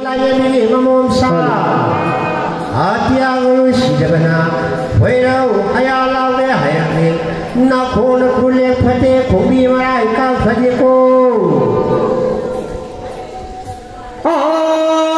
Layani Mamonsa Atiago Sijabana Wero Ayala Hayani Nakona Kule Pate Kumi Maraika Fadiko Oh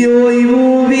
Yo, vô vi.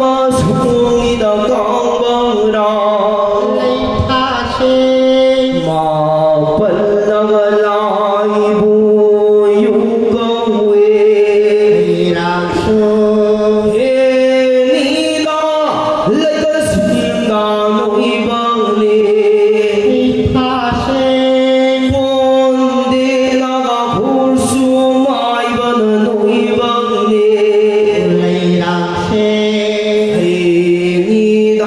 somos.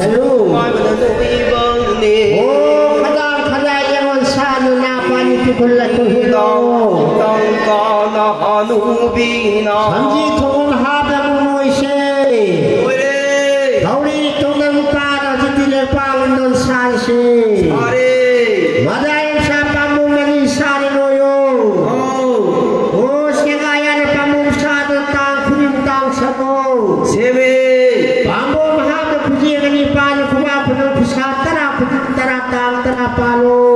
마세요. 오, 가장 가장 영원 사는 아빠니 피골라 또 해도. 땅 까나 Tarata, terpalu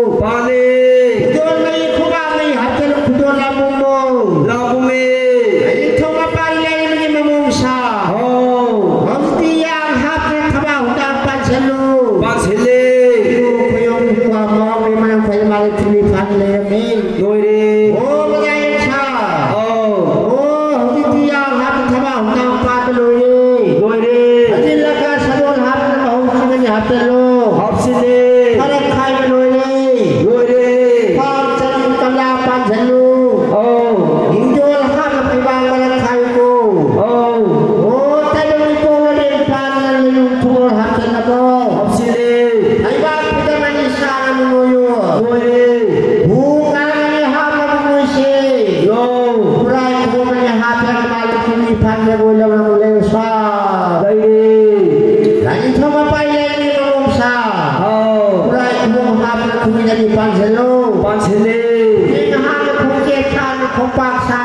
Vamos passar.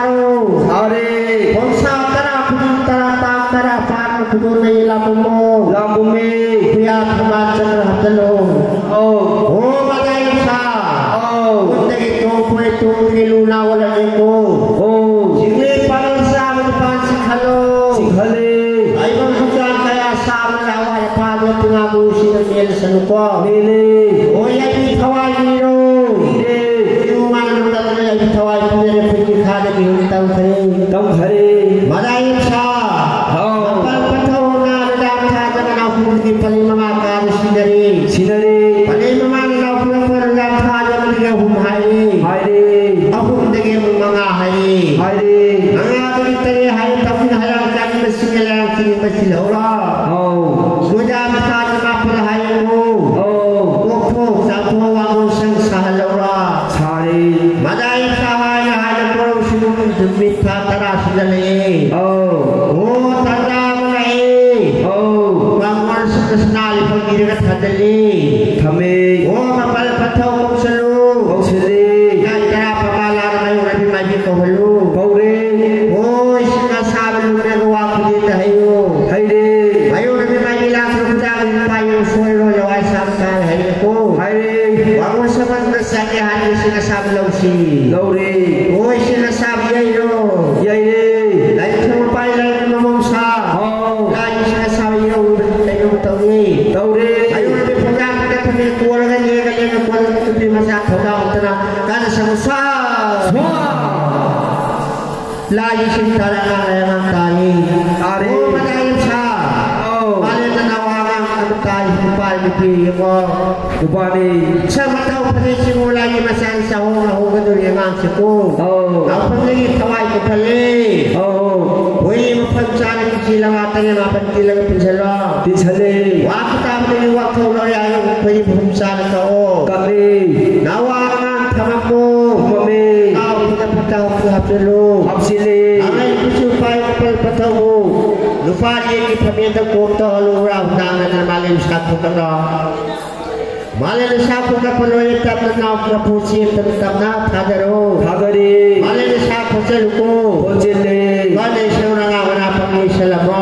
Rey. दिवस हदले हमें ओम 그 구원하는 예가 내가 구원하는 그 비마사 도가 없더라 나는 성사 소아 라이 신타라가 내가 다니 아래 오마다이 차 아래다 나와가 안타이 후파이 비고 후파이 차마타 후파이 치고 라이 마산 사오가 호가도 예망 치고 아픈들이 타와이 급할리 वही पंचान की लगा तेरे मापन की लगे पिछला पिछले वाक ताम तेरे वाक हो गया pay phum sang ka o kami nawa ngang thamak mo mami au kita patau ke hapse lu hapse le ai kusu pai pal patau o lupa ye ki phamien ta ko ta lu ra na na male sa ko ta na male sa ko ka palo ye ta na ka pusi ta ta na phadaro phadari male sa ko se lu ko ko se le male se na na pa ni se la ma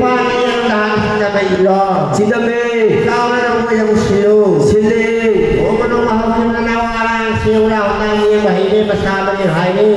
Fani नता हत्के बा इलो सिदमे गा न मया मुशिरो सिदे ओ मनो महाभ्यन नवारा सेउला उता नि महि दे प्रसाद अनि हाई नि